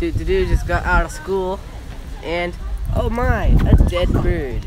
Dude, the dude just got out of school, and oh my, a dead bird.